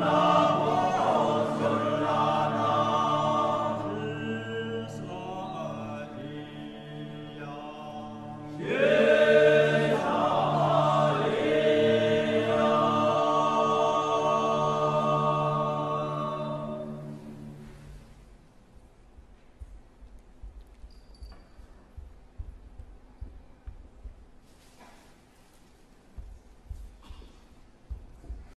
南无僧伽南无慈悲